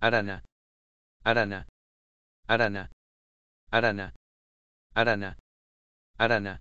arana, arana, arana, arana, arana, arana,